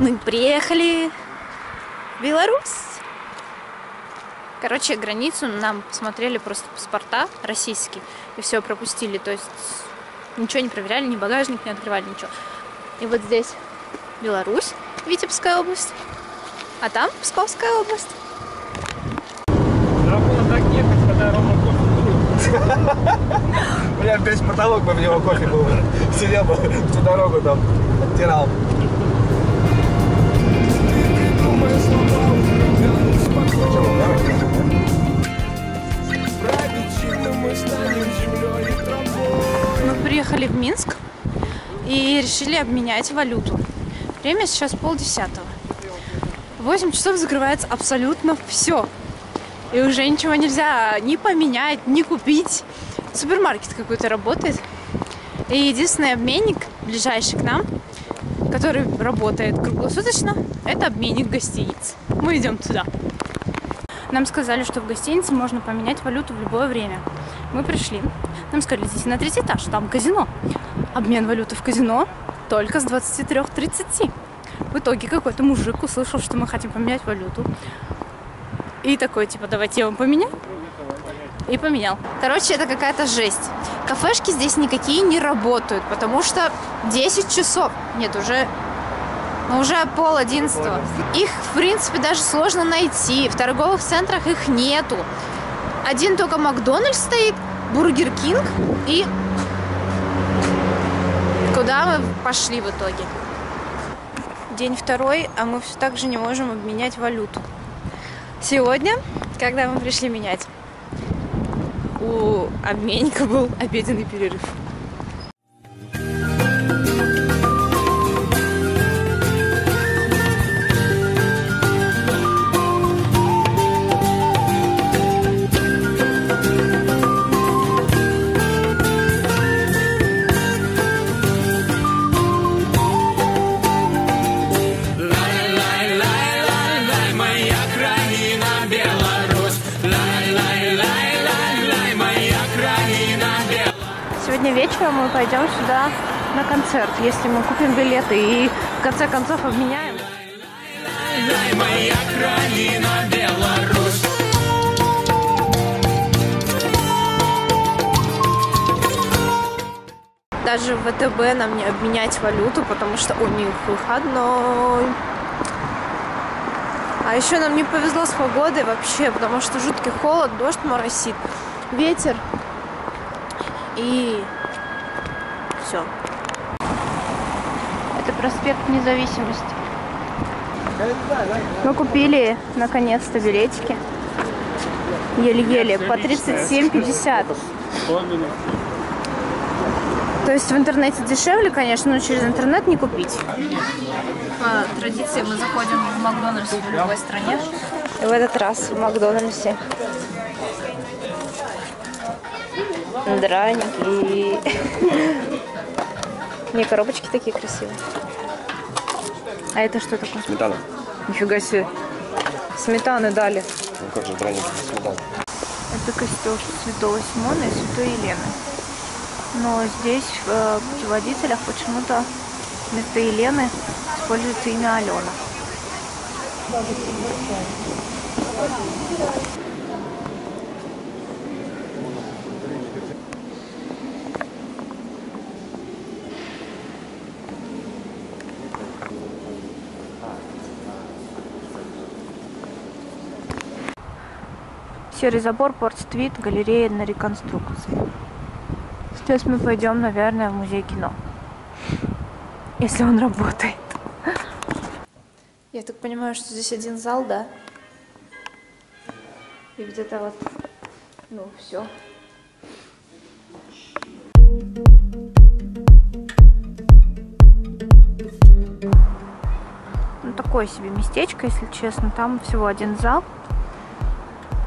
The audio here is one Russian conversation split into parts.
Мы приехали в Беларусь. Короче, границу нам посмотрели просто паспорта российские и все пропустили. То есть ничего не проверяли, ни багажник не открывали, ничего. И вот здесь Беларусь, Витебская область, а там Псковская область. Надо было так ехать, когда Рома кофе У меня весь потолок бы в него кофе был. Сидел бы всю дорогу там, оттирал. Решили обменять валюту. Время сейчас полдесятого. В 8 часов закрывается абсолютно все. И уже ничего нельзя ни поменять, ни купить. Супермаркет какой-то работает. И единственный обменник, ближайший к нам, который работает круглосуточно, это обменник гостиниц. Мы идем туда. Нам сказали, что в гостинице можно поменять валюту в любое время. Мы пришли. Нам сказали, идите на третий этаж, там казино. Обмен валюты в казино только с 23.30. В итоге какой-то мужик услышал, что мы хотим поменять валюту. И такой, типа, давайте я вам поменяю. И поменял. Короче, это какая-то жесть. Кафешки здесь никакие не работают, потому что 10 часов. Нет, уже ну, уже пол одиннадцатого. Их, в принципе, даже сложно найти. В торговых центрах их нету. Один только Макдональдс стоит, Burger King и... Куда мы пошли в итоге? День второй, а мы все так же не можем обменять валюту. Сегодня, когда мы пришли менять, у обменника был обеденный перерыв. Сегодня вечером мы пойдем сюда на концерт, если мы купим билеты и в конце концов обменяем. Даже в ВТБ нам не обменять валюту, потому что у них выходной. А еще нам не повезло с погодой вообще, потому что жуткий холод, дождь моросит, ветер и все. Это проспект Независимости. Мы купили наконец-то билетики. Еле-еле, по 37,50. То есть в интернете дешевле, конечно, но через интернет не купить. По традиции мы заходим в Макдональдс в любой стране. И в этот раз в Макдональдсе. Драники. Не, коробочки такие красивые. А это что такое? Сметана. Нифига себе. Сметаны дали. Ну как же драники без сметаны? Это костел Святого Симона и Святой Елены. Но здесь в э, путеводителях почему-то вместо Елены используется имя Алена. Серый забор, порт-стрит, галерея на реконструкции. Сейчас мы пойдем, наверное, в музей кино. Если он работает. Я так понимаю, что здесь один зал, да? И это вот, ну, все. Ну, такое себе местечко, если честно. Там всего один зал.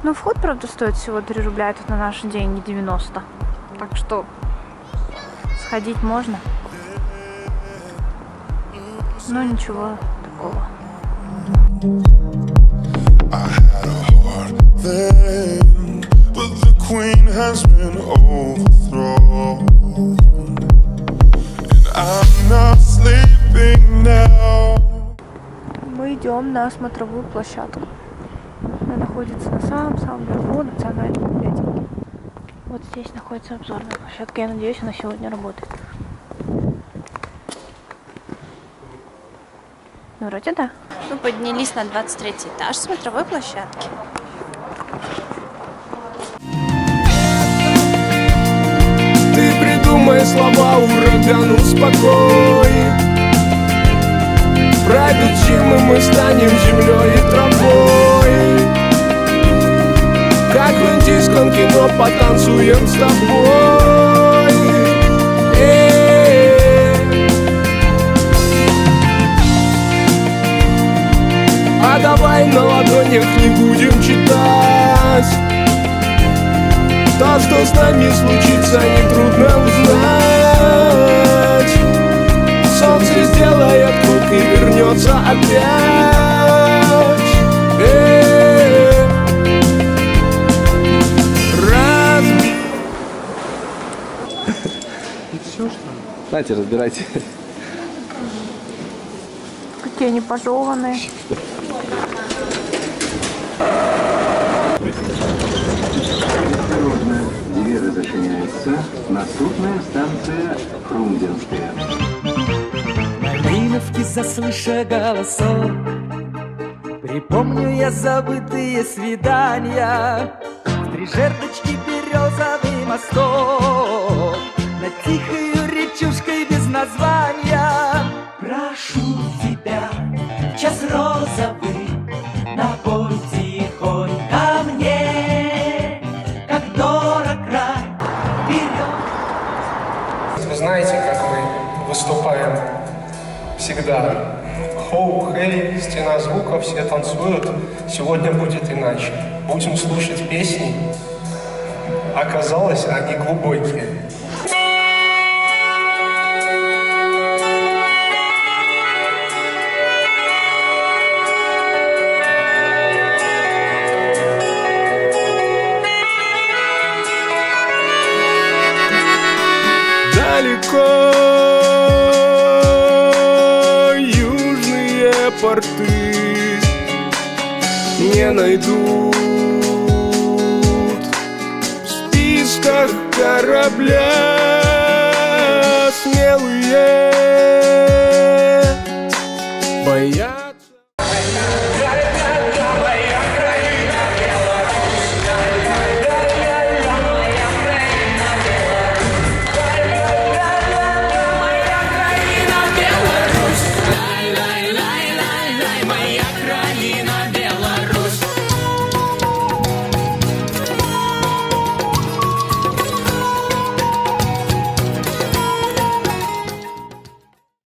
Ну, вход, правда, стоит всего 3 рубля. Это на наши деньги 90. Так что сходить можно. Но ничего такого. I had a heart then, but the queen has been overthrown. And I'm not sleeping now. идем на смотровую площадку. Она находится на самом-самом верху национальной библиотеки. Вот здесь находится обзорная площадка. Я надеюсь, она сегодня работает. Ну, вроде да. Мы поднялись на 23 этаж смотровой площадки. Ты придумай слова урагану спокой потанцуем с тобой. Э-э-э. А давай на ладонях не будем читать. То, что с нами случится, нетрудно узнать. Солнце сделает круг и вернется опять Знаете, разбирайте. Какие они пожеванные. Двери зачиняются. Наступная станция Фрунзенская. Малиновки заслыша голосов Припомню я забытые свидания В три жердочки березовый мосток Над тихою речушкой без названия Прошу тебя, час розовый Напой тихонько мне Как дорог рай вперед Вы знаете, как мы выступаем всегда. Хоу, хей, стена звука, все танцуют. Сегодня будет иначе. Будем слушать песни. Оказалось, они глубокие. Далеко. Южные порты не найдут. В списках корабля